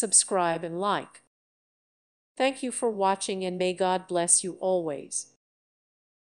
Subscribe and like. Thank you for watching and may God bless you always.